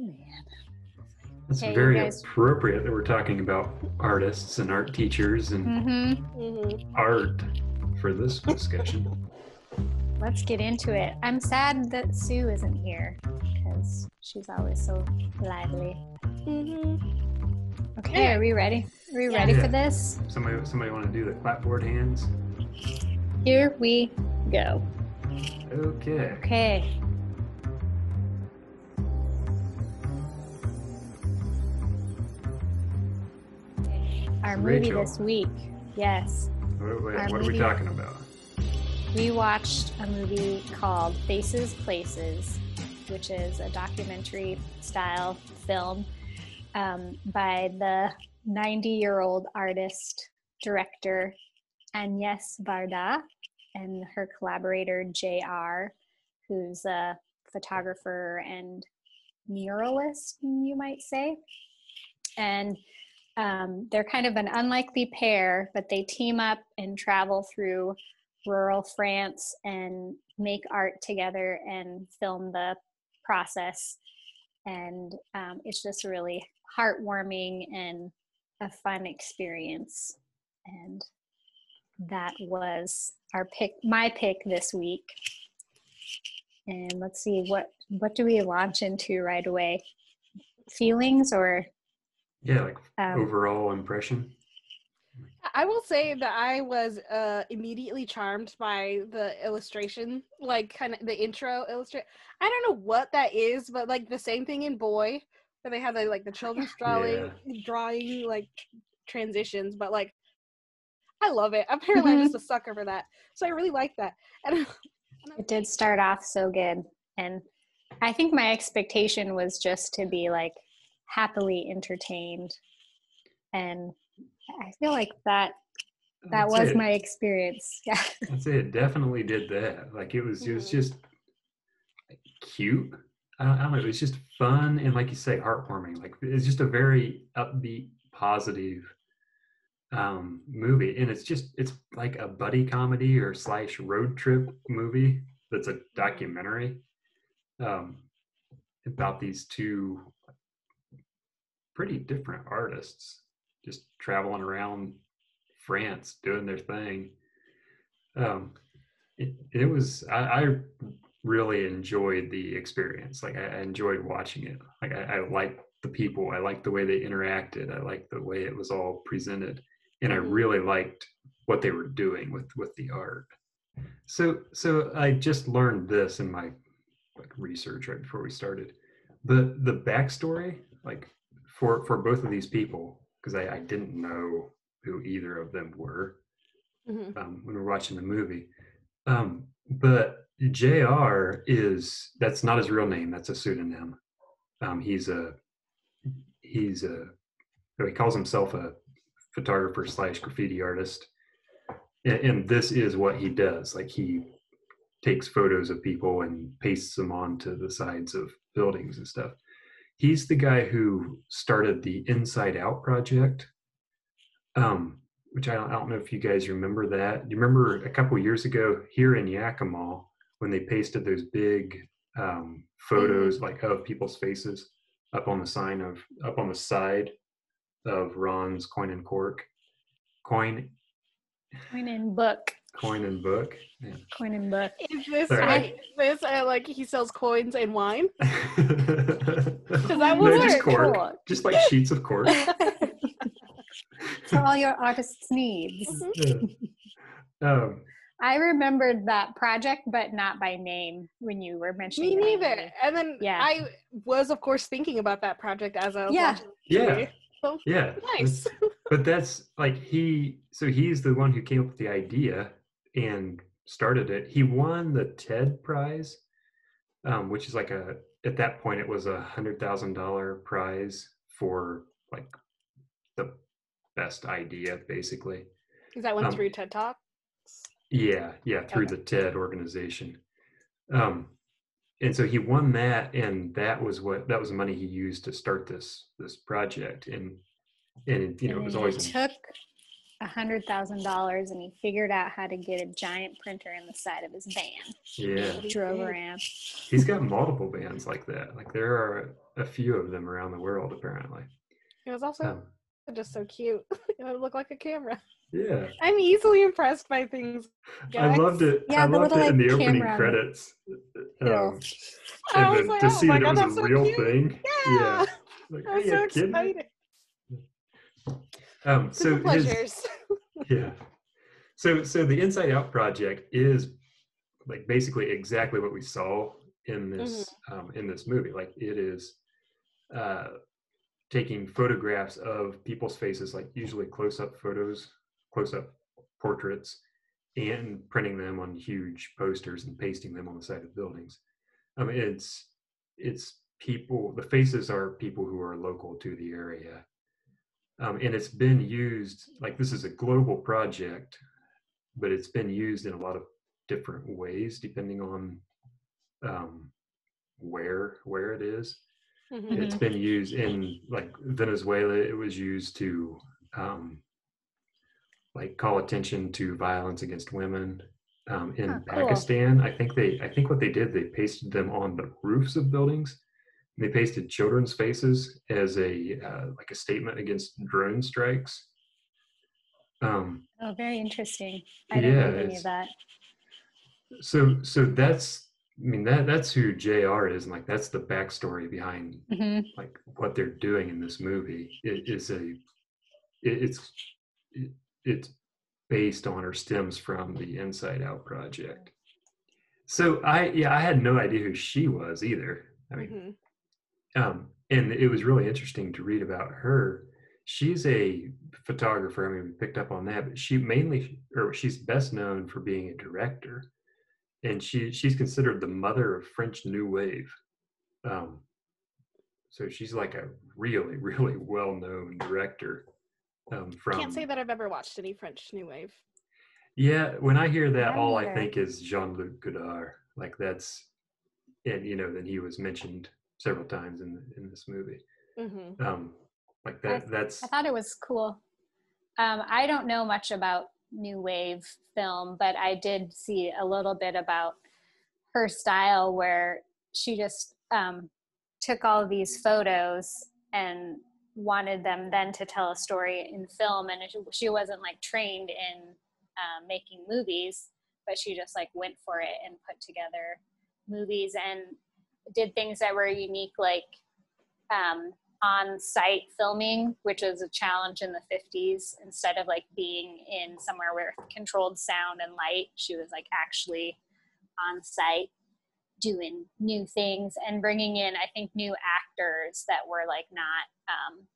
Man. It's Okay, very guys- appropriate that we're talking about artists and art teachers and Mm-hmm. Mhm. art for this discussion. Let's get into it. I'm sad that Sue isn't here because she's always so lively. Mhm. Okay, Yeah. are we ready? Are we Yeah. ready Yeah. for this? Somebody, somebody want to do the clapboard hands? Here we go. Okay. Okay. Our movie this week. Yes. What, what, Our what are we talking about? We watched a movie called Faces Places, which is a documentary style film um, by the 90 year old artist director Agnes Varda and her collaborator JR, who's a photographer and muralist, you might say. And um, they're kind of an unlikely pair, but they team up and travel through rural France and make art together and film the process. And um, it's just really heartwarming and a fun experience. And that was our pick, my pick this week. And let's see what what do we launch into right away? Feelings or Yeah, like um, overall impression. I will say that I was uh, immediately charmed by the illustration, like kind of the intro illustration. I don't know what that is, but like the same thing in Boy, where they have the, like the children's drawing, drawing like transitions. But like, I love it. Apparently, I'm just a sucker for that, so I really like that. And it did start off so good and i think my expectation was just to be like happily entertained and i feel like that that I'd was say- my experience yeah I'd say it definitely did that. Like it was, it was Mhm. just cute. I don't, I don't know. It was just fun and, like you say, heartwarming. Like it's just a very upbeat, positive um, movie, and it's just it's like a buddy comedy or slash road trip movie. That's a documentary um, about these two pretty different artists just traveling around France doing their thing. Um, it, it was I, I really enjoyed the experience. Like I, I enjoyed watching it. Like I, I liked the people. I liked the way they interacted. I liked the way it was all presented, and I Mhm. really liked what they were doing with with the art. So so I just learned this in my like research right before we started. The the backstory like for for both of these people because I, I didn't know who either of them were Mhm. um, when we we're watching the movie. Um, but JR is that's not his real name. That's a pseudonym. Um, he's a he's a he calls himself a photographer slash graffiti artist, and, and this is what he does. Like he takes photos of people and pastes them onto the sides of buildings and stuff. He's the guy who started the Inside Out project, um, which I don't, I don't know if you guys remember that. You remember a couple years ago here in Yakima when they pasted those big um, photos like of people's faces up on the sign of up on the side of Ron's coin and cork, coin, coin and book coin and book. Yeah. coin and book Is this Sorry. like, this uh, like he sells coins and wine? Because that no, would just cork, Cool. just like sheets of cork. for all your artist's needs Mhm. Yeah. Um, i remembered that project but not by name when you were mentioning Me the neither. movie. And then Yeah. I was, of course, thinking about that project as I was Yeah. watching. yeah. So, yeah. Nice. That's- but that's like he. So he's the one who came up with the idea and started it. He won the TED Prize, um, which is like a. At that point, it was a hundred thousand dollar prize for like the best idea, basically. Is that one Um, through TED Talk? Yeah, yeah, through Okay. the TED organization. Um, and so he won that, and that was what that was the money he used to start this this project. And and you know it was always took a hundred thousand dollars and he figured out how to get a giant printer in the side of his van yeah. drove around He's got multiple vans like that. Like there are a few of them around the world apparently. It was also Um, just so cute. it would look like a camera. yeah, I'm easily impressed by things. I loved it. Yeah, I the loved little, it in like, the opening camera. credits. Yeah. Um, I and was then like, to oh see my that God, it that's was a so real cute. thing. Yeah, Like, I are was you so kidding excited. Um, so Simple his- yeah. So so the inside out project is like basically exactly what we saw in this um, in this movie. Like it is uh taking photographs of people's faces like usually close-up photos close-up portraits and printing them on huge posters and pasting them on the side of buildings. Um it's it's people the faces are people who are local to the area um, and it's been used like this is a global project but it's been used in a lot of different ways depending on um, where where it is Mhm. it's been used in like venezuela it was used to um, like call attention to violence against women um, in Oh, cool. pakistan i think they i think what they did they pasted them on the roofs of buildings they pasted children's faces as a uh, like a statement against drone strikes um, Oh, very interesting. I didn't Yeah, know any of that. so so that's i mean that that's who jr is and like that's the backstory behind hmm like what they're doing in this movie it is a it, it's it, it's based on or stems from the inside out project so i yeah i had no idea who she was either i mean Mhm. Um and it was really interesting to read about her. She's a photographer i mean we picked up on that but she mainly or she's best known for being a director. And she she's considered the mother of french new wave. Um so she's like a really really well-known director um from Can't say that I've ever watched any French New Wave. yeah when i hear that all i think is jean-luc godard. Like that's and you know then he was mentioned several times in in this movie hmm um like that that's I thought it was cool. Um, I don't know much about new wave film, but I did see a little bit about her style where she just um, took all these photos and wanted them then to tell a story in film. And she wasn't like trained in um, making movies, but she just like went for it and put together movies and did things that were unique, like um, on-site filming, which was a challenge in the 50s. Instead of like being in somewhere where controlled sound and light, she was like actually on site doing new things and bringing in, I think, new actors that were like not um,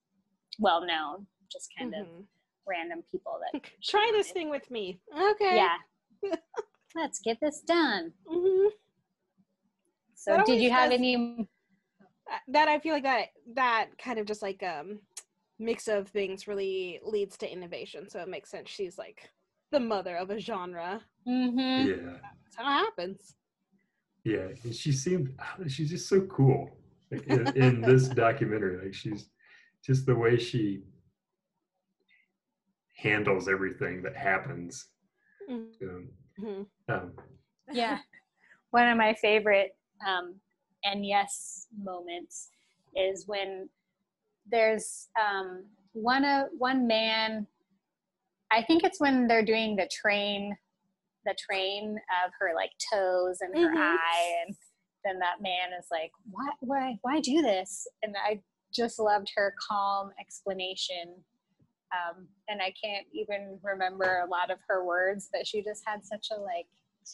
well known, just kind of Mhm. random people that Try this thing with me. Okay. yeah. Let's get this done. hmm So, That did you have any? That I feel like that that kind of just like um mix of things really leads to innovation. So it makes sense. She's like the mother of a genre. Mm-hmm. yeah That's how it happens. yeah and she seemed she's just so cool like, in, in this documentary like she's just the way she handles everything that happens um, Mhm. um, yeah one of my favorite um, and yes moments is when there's um, one uh, one man i think it's when they're doing the train the train of her like toes and her Mhm. eye and then that man is like why why why do this and i just loved her calm explanation um, and i can't even remember a lot of her words but she just had such a like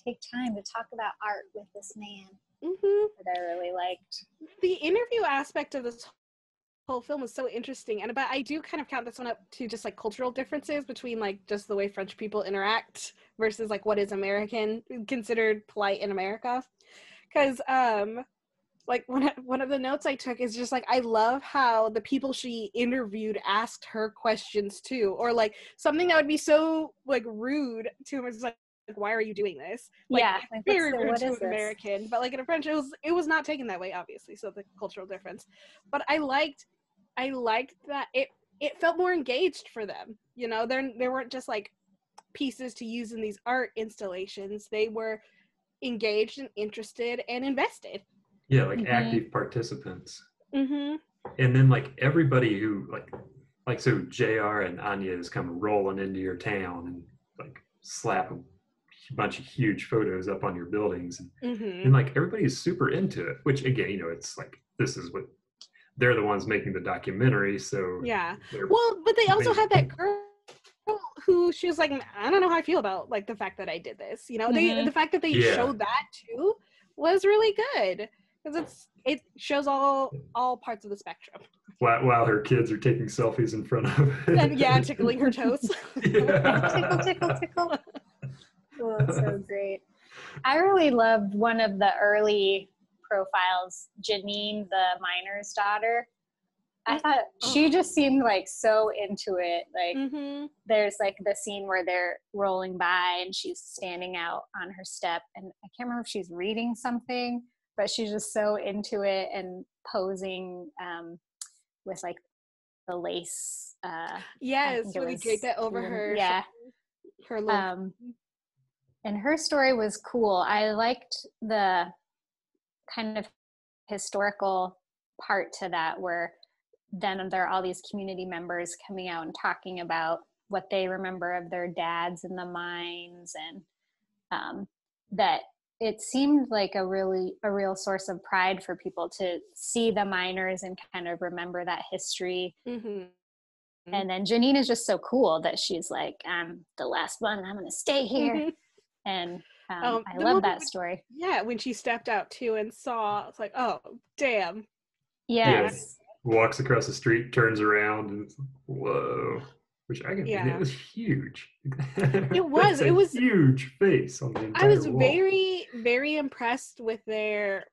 take time to talk about art with this man Mhm. that i really liked the interview aspect of this whole film was so interesting and but i do kind of count this one up to just like cultural differences between like just the way french people interact versus like what is american considered polite in america because um like one of, one of the notes i took is just like i love how the people she interviewed asked her questions too or like something that would be so like rude to him is like why are you doing this like, yeah like, very the- rude what to is an this? American, but like in a French, it was it was not taken that way, obviously. So the cultural difference, but I liked, I liked that it it felt more engaged for them. You know, there there weren't just like pieces to use in these art installations. They were engaged and interested and invested. yeah like Mhm. active participants Mm-hmm. and then like everybody who like like so JR and Agnes come rolling into your town and like slap a bunch of huge photos up on your buildings and, Mm-hmm. and like everybody is super into it. Which again, you know, it's like this is what they're the ones making the documentary, so Yeah. Well, but they also Amazing. had that girl who she was like, I don't know how I feel about like the fact that I did this. You know, they Mhm. the fact that they Yeah. showed that too was really good because it's it shows all all parts of the spectrum. while, while her kids are taking selfies in front of it. And yeah, tickling her toes. Yeah. tickle, tickle, tickle. Oh, that's so great. I really loved one of the early profiles, Janine, the miner's daughter. I thought she just seemed like so into it. Like hmm there's like the scene where they're rolling by and she's standing out on her step and I can't remember if she's reading something, but she's just so into it and posing um, with like the lace. Uh, Yes, when they was drape it over her. yeah. Her little. um, and her story was cool. I liked the kind of historical part to that, where then there are all these community members coming out and talking about what they remember of their dads in the mines, and um, that it seemed like a really a real source of pride for people to see the miners and kind of remember that history Mhm. and then Janine is just so cool that she's like, I'm the last one. I'm going to stay here. And um, Um, I love that would- story. Yeah, when she stepped out too and saw, it's like, oh, damn. Yes. Walks across the street, turns around, and whoa. Which I can. Yeah. It was huge. It was, a it was- huge face on the entire I was wall. very, very impressed with their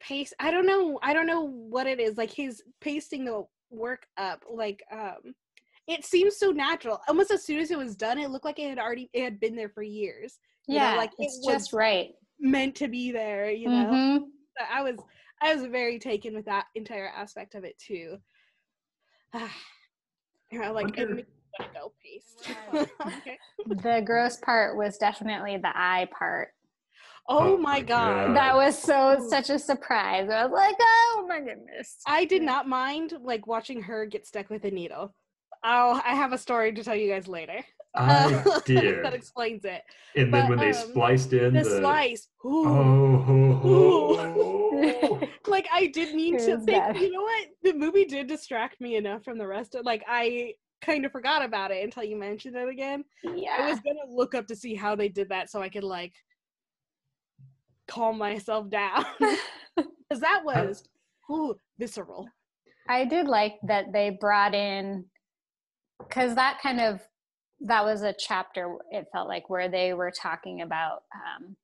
pace. I don't know. I don't know what it is. Like he's pasting the work up. Like um, it seems so natural. Almost as soon as it was done, it looked like it had already it had been there for years. You know, Yeah. like, it it's was- just right. Meant to be there. You know. Mhm. So I was I was very taken with that entire aspect of it too. you know, like Wonder- and make that go paste. Okay. The gross part was definitely the eye part. Oh, Oh my my god. God. That was so Ooh. such a surprise. I was like, oh my goodness. I did not mind like watching her get stuck with a needle. Oh, I have a story to tell you guys later. I Uh, did. that explains it. and then but, when they um, spliced in The the, slice. Ooh. Oh, ho, ho. Like I did mean It to think, bad. you know what? The movie did distract me enough from the rest of like I kind of forgot about it until you mentioned it again. Yeah, I was gonna look up to see how they did that so I could like calm myself down. Because that was ooh, visceral. I did like that they brought in because that kind of that was a chapter it felt like where they were talking about um,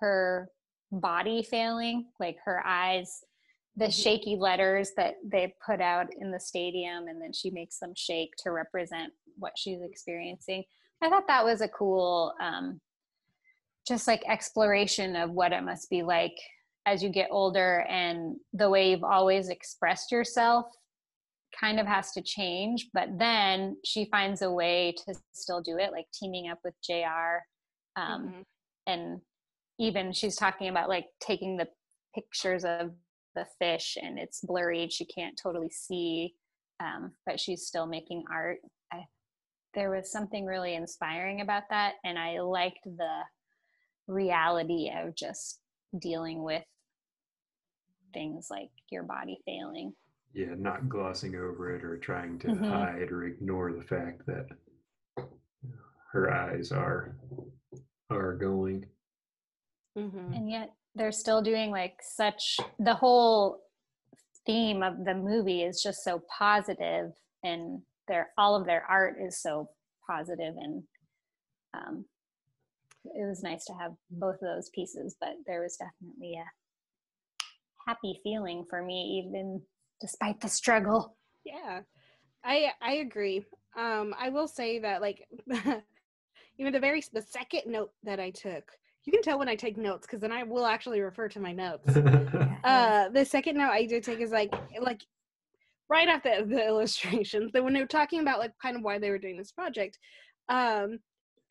her body failing like her eyes the Mhm. shaky letters that they put out in the stadium and then she makes them shake to represent what she's experiencing i thought that was a cool um, just like exploration of what it must be like as you get older and the way you've always expressed yourself kind of has to change but then she finds a way to still do it like teaming up with jr um, Mhm. and even she's talking about like taking the pictures of the fish and it's blurry she can't totally see um, but she's still making art I, there was something really inspiring about that and i liked the reality of just dealing with things like your body failing yeah, not glossing over it or trying to Mhm. hide or ignore the fact that her eyes are are going. Mhm. and yet they're still doing like such the whole theme of the movie is just so positive and their all of their art is so positive and um, it was nice to have both of those pieces but there was definitely a happy feeling for me even despite the struggle Yeah, I I agree. Um, I will say that like, you know, the very the second note that I took, you can tell when I take notes because then I will actually refer to my notes. uh, the second note I did take is like like right after the illustrations that when they were talking about like kind of why they were doing this project, um,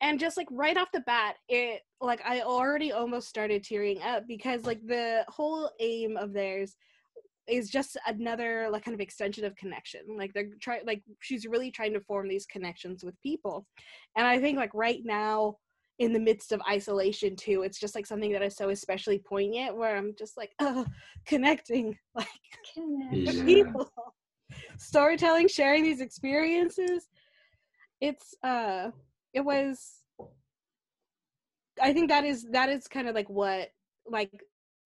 and just like right off the bat, it like I already almost started tearing up because like the whole aim of theirs is just another like kind of extension of connection like they're trying like she's really trying to form these connections with people. And i think like right now in the midst of isolation too it's just like something that is so especially poignant where i'm just like oh connecting like Yeah. people. Storytelling sharing these experiences. It's uh it was i think that is that is kind of like what like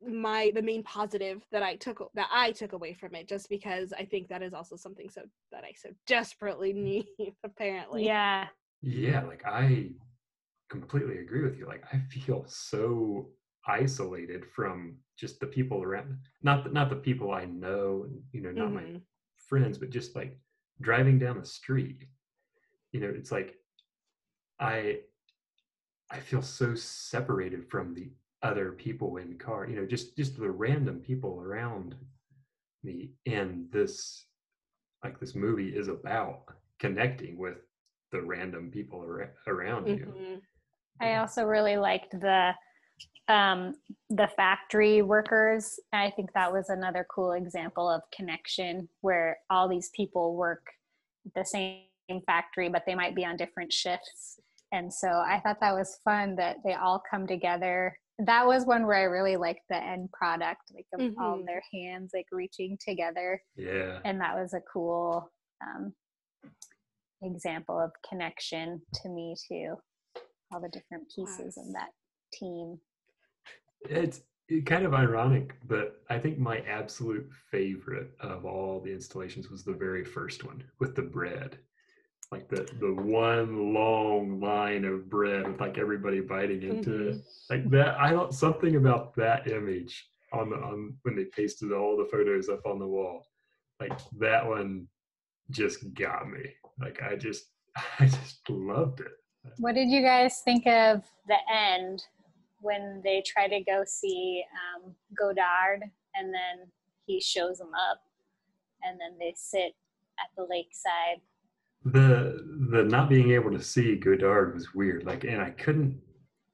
my the main positive that i took that i took away from it just because i think that is also something so that i so desperately need apparently Yeah. Yeah, like I completely agree with you. Like I feel so isolated from just the people around. Not the, not the people I know, you know, not my Mhm. friends, but just like driving down the street. You know, it's like I I feel so separated from the other people in car. You know, just just the random people around me. And this like this movie is about connecting with the random people ar- around you. Mhm. I also really liked the um, the factory workers. I think that was another cool example of connection where all these people work the same factory, but they might be on different shifts. And so I thought that was fun that they all come together. That was one where I really liked the end product, like of all Mhm. their hands like reaching together. Yeah. And that was a cool um, example of connection to me too. All the different pieces of that team. It's kind of ironic, but I think my absolute favorite of all the installations was the very first one with the bread. Like the the one long line of bread with like everybody biting into it. Like that I don't something about that image on the on when they pasted all the photos up on the wall. Like that one just got me. Like I just I just loved it. What did you guys think of the end when they try to go see um, Godard and then he shows them up and then they sit at the lakeside? The the not being able to see Godard was weird. Like, and I couldn't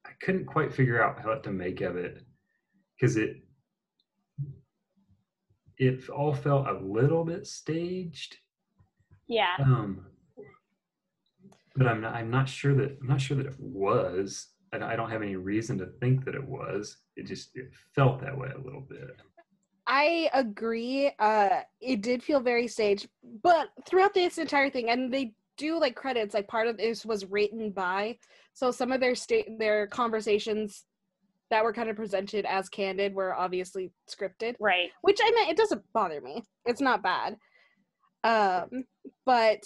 I couldn't quite figure out what to make of it because it it all felt a little bit staged. Yeah. Um, but I'm not I'm not sure that I'm not sure that it was. I don't- have any reason to think that it was. It just it felt that way a little bit. I agree. Uh, it did feel very staged, but throughout this entire thing, and they do like credits. Like part of this was written by, so some of their state their conversations that were kind of presented as candid were obviously scripted, Right. which I mean it doesn't bother me. It's not bad. Um, but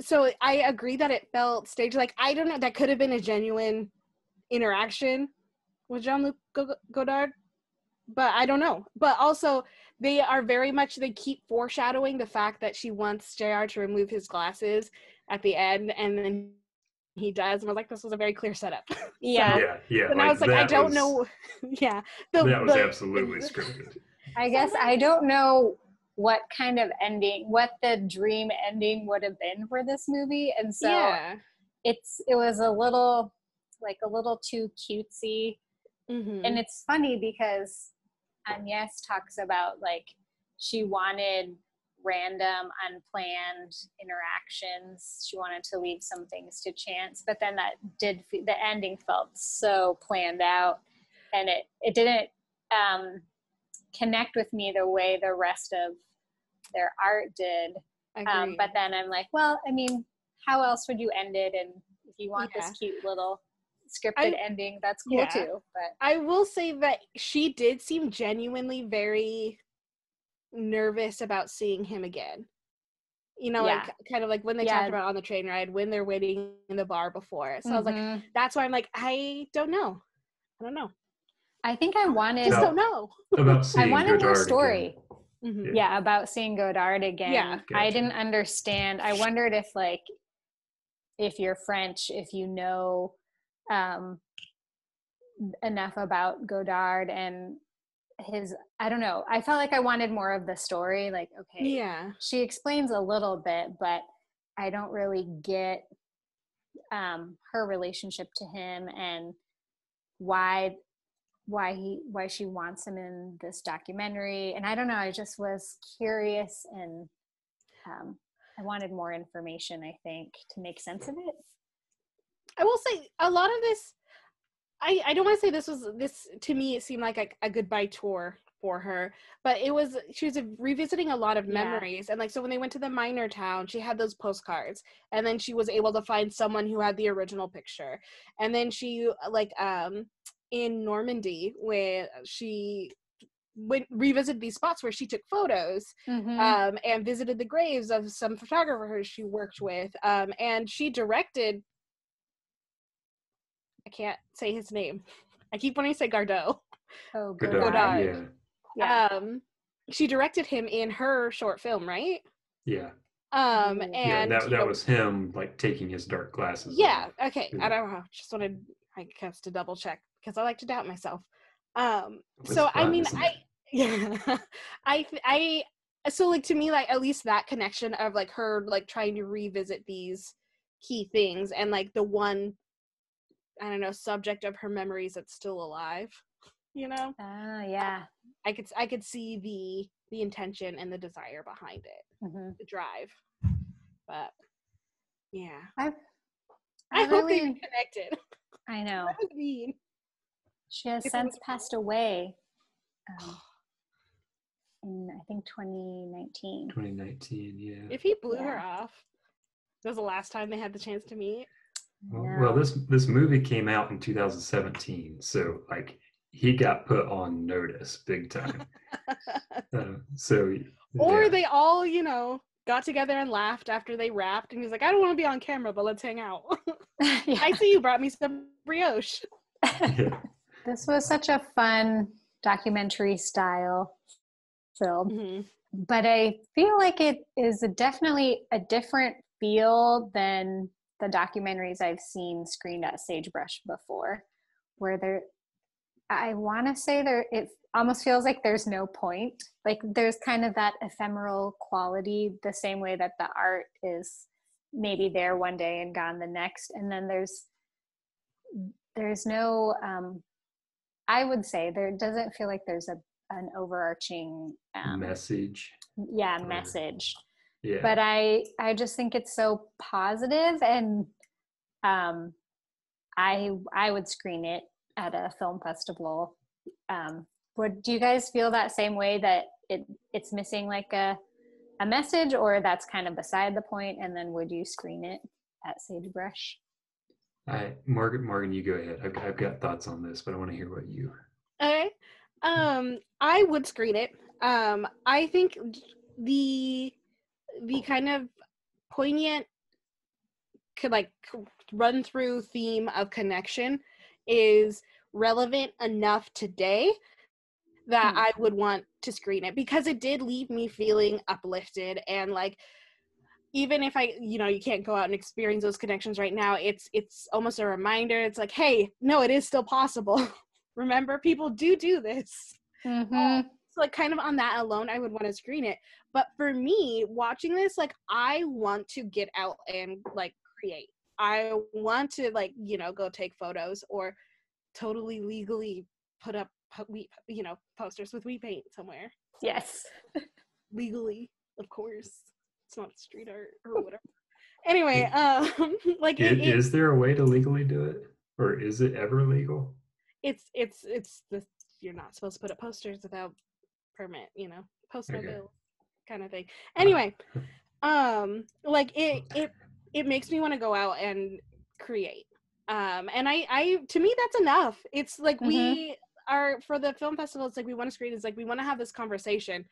so I agree that it felt staged. Like I don't know, that could have been a genuine interaction with Jean Luc Godard but I don't know. But also, they are very much they keep foreshadowing the fact that she wants JR to remove his glasses at the end, and then he does. And I was like, this was a very clear setup. Yeah. Yeah, yeah. and I was like, I don't was- know. yeah, the, that was the- absolutely scripted. I guess I don't know what kind of ending, what the dream ending would have been for this movie. And so yeah. it's, it was a little, like a little too cutesy. Mhm. and it's funny because Agnes talks about like she wanted random, unplanned interactions. She wanted to leave some things to chance, but then that did the ending felt so planned out, and it it didn't um, connect with me the way the rest of their art did. Um, but then I'm like, well, I mean, how else would you end it? And if you want Yeah. this cute little scripted I- ending, that's cool Yeah. too. But I will say that she did seem genuinely very nervous about seeing him again. You know, Yeah. like kind of like when they Yeah. talked about on the train ride when they're waiting in the bar before. So I was like, Mhm. that's why I'm like, I don't know. I don't know. I think I wanted Just No. don't know. About I seeing wanted Godard more again. story. Mhm. Yeah, about seeing Godard again. Yeah. I didn't understand. I wondered if like if you're French, if you know um enough about Godard and his I don't know. I felt like I wanted more of the story. Like, okay, Yeah. she explains a little bit, but I don't really get um, her relationship to him and why why he why she wants him in this documentary and i don't know i just was curious and um, i wanted more information i think to make sense of it I will say a lot of this. I I don't want to say this was this to me. It seemed like a, a goodbye tour for her, but it was she was revisiting a lot of Yeah. memories and like so when they went to the miner town, she had those postcards, and then she was able to find someone who had the original picture, and then she like um in Normandy where she went revisited these spots where she took photos Mhm. um, and visited the graves of some photographers she worked with. Um, and she directed. I can't say his name. I keep wanting to say Gardot. oh Godard, Godard. Godard. Yeah. yeah Um, she directed him in her short film, right? Yeah. Um, and yeah. That that was him like taking his dark glasses. yeah. off. Okay, Yeah. I don't know. Just wanted I guess to double check because I like to doubt myself. Um, It's so I mean, I yeah, I I so like to me like at least that connection of like her like trying to revisit these key things and like the one I don't know subject of her memories that's still alive. You know, Ah, yeah I could I could see the the intention and the desire behind it, hmm the drive. But yeah, i've I, I hope they really reconnected. i know That was mean. she has If since was- passed away um, in i think 2019 2019. Yeah. If he blew her off, that was the last time they had the chance to meet. Well, well, this this movie came out in 2017, so like he got put on notice big time. uh, so or yeah. they all, you know, got together and laughed after they wrapped, and he's like, "I don't want to be on camera, but let's hang out." Yeah. I see you brought me some brioche. yeah. this was such a fun documentary style film Mhm. but I feel like it is a definitely a different feel than the documentaries I've seen screened at Sagebrush before, where there, I want to say there, it almost feels like there's no point. Like there's kind of that ephemeral quality, the same way that the art is maybe there one day and gone the next, and then there's there's no um i would say there doesn't feel like there's a an overarching um, message. yeah or- message Yeah. but i i just think it's so positive and um i i would screen it at a film festival um would do you guys feel that same way that it it's missing like a a message or that's kind of beside the point and then would you screen it at sagebrush I Morgan, Morgan, you go ahead. I've, I've got thoughts on this, but I want to hear what you. Okay. Um, I would screen it. Um, I think the the kind of poignant could like run through theme of connection is relevant enough today that Hmm. I would want to screen it because it did leave me feeling uplifted and like even if I you know you can't go out and experience those connections right now it's it's almost a reminder it's like hey no it is still possible remember people do do this mm-hmm. So like kind of on that alone i would want to screen it. But for me watching this like i want to get out and like create. I want to like you know go take photos or totally legally put up we you know posters with we paint somewhere. Yes. Legally of course. It's not street art or whatever. Anyway um like Is, it, it- is there a way to legally do it, or is it ever legal? it's it's it's the you're not supposed to put up posters without permit you know post no Okay. bill kind of thing. Anyway um like it it it makes me want to go out and create. Um and i i to me that's enough. It's like we are for the film festival it's like we want to screen it's like we want to have this conversation.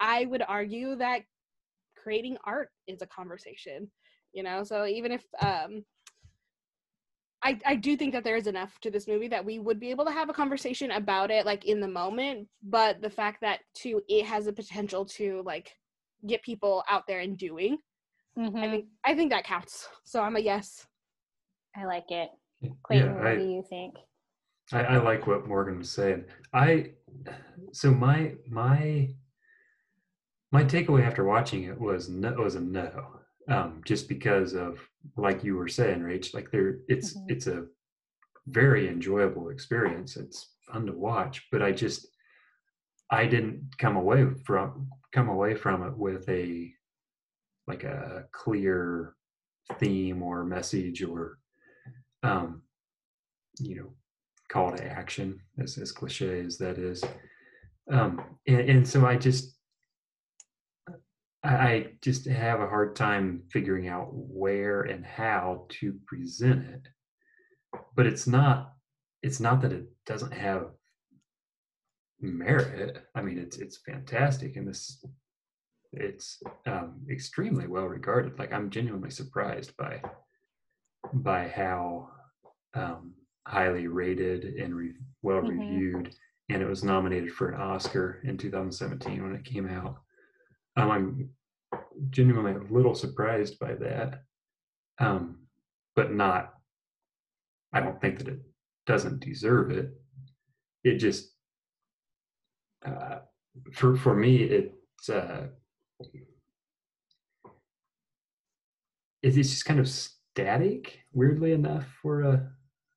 I would argue that creating art is a conversation you know? So even if um I, I do think that there is enough to this movie that we would be able to have a conversation about it like in the moment but the fact that too it has the potential to like get people out there and doing Mhm. i think i think that counts so i'm a yes I like it. Clayton, yeah, what do you think? I, I like what Morgan was saying. I so my my my takeaway after watching it was no was a no. Um, just because of like you were saying, Rach, like there it's Mhm. it's a very enjoyable experience. It's fun to watch, but I just I didn't come away from come away from it with a like a clear theme or message or um you know call to action as as cliche as that is um and, and so i just I, I just have a hard time figuring out where and how to present it but it's not it's not that it doesn't have merit. I mean it's it's fantastic and this it's um, extremely well regarded. Like i'm genuinely surprised by by how um, highly rated and re- well Mhm. reviewed and it was nominated for an oscar in 2017 when it came out um, i'm genuinely a little surprised by that um, but not i don't think that it doesn't deserve it. It just uh, for for me it's uh, it's just kind of static weirdly enough for a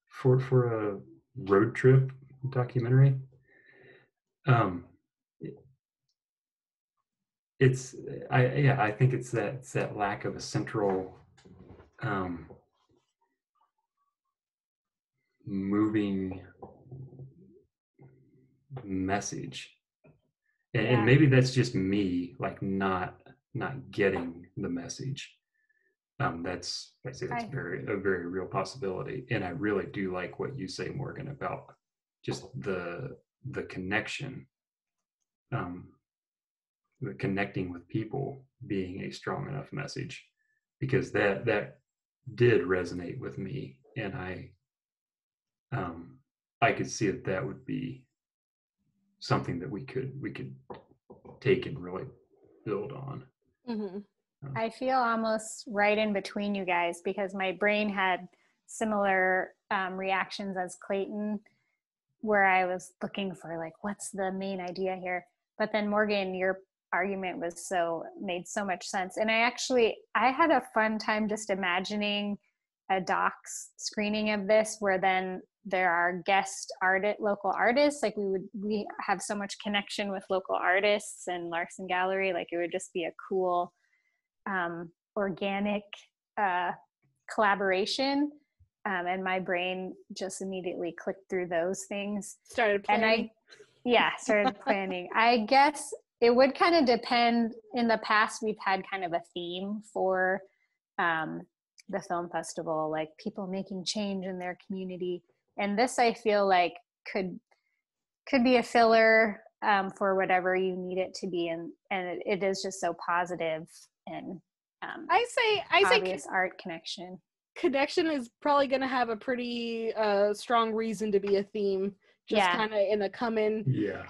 for for a road trip documentary. Um it's i yeah i think it's that it's that lack of a central um moving message. And, Yeah. and maybe that's just me like not not getting the message. Um that's i say that's I- very a very real possibility and i really do like what you say morgan about just the the connection. Um the connecting with people being a strong enough message because that that did resonate with me and i um i could see that that would be something that we could we could take and really build on Mhm. I feel almost right in between you guys because my brain had similar um, reactions as Clayton, where I was looking for like, what's the main idea here? But then Morgan, your argument was so made so much sense, and I actually I had a fun time just imagining a docs screening of this where then there are guest art local artists like we would we have so much connection with local artists and larson gallery like it would just be a cool um, organic uh, collaboration. Um, and my brain just immediately clicked through those things. Started And. I, yeah, started planning. I guess it would kind of depend. In the past, we've had kind of a theme for um, the film festival, like people making change in their community. And this, I feel like, could could be a filler um, for whatever you need it to be, and and it, it is just so positive and um, I say I say obvious art connection. connection is probably going to have a pretty uh strong reason to be a theme just Yeah. kind of in the coming yeah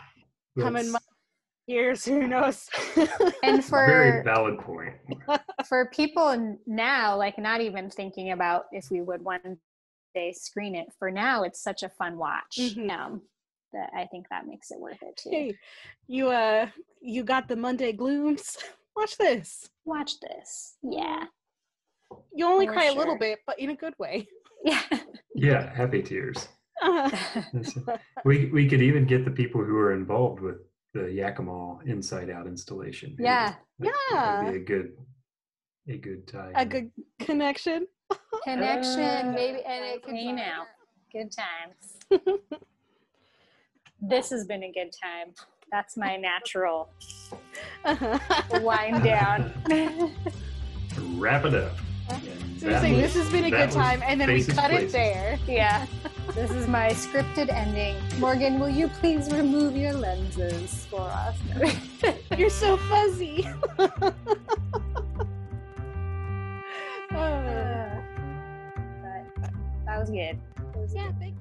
Coming months. Years who knows And for very valid point for people now, like not even thinking about if we would one day screen it. For now, it's such a fun watch. Mhm. Um, that I think that makes it worth it too. hey you uh you got the monday glooms watch this Watch this. Yeah. you only For cry a little bit but in a good way Yeah. yeah happy tears Uh, That's- we we could even get the people who are involved with the yakima inside out installation. Yeah. That- Yeah. that'd be a good a good time a good connection Connection, Uh, maybe, and it could hey be now. Good times. this has been a good time. That's my natural wind down. wrap it up Huh? And So you're saying was- this has been a good time, and then we cut Places. it there. yeah. This is my scripted ending. Morgan, will you please remove your lenses for us? You're so fuzzy. Uh, but that was good. It was yeah, good. thank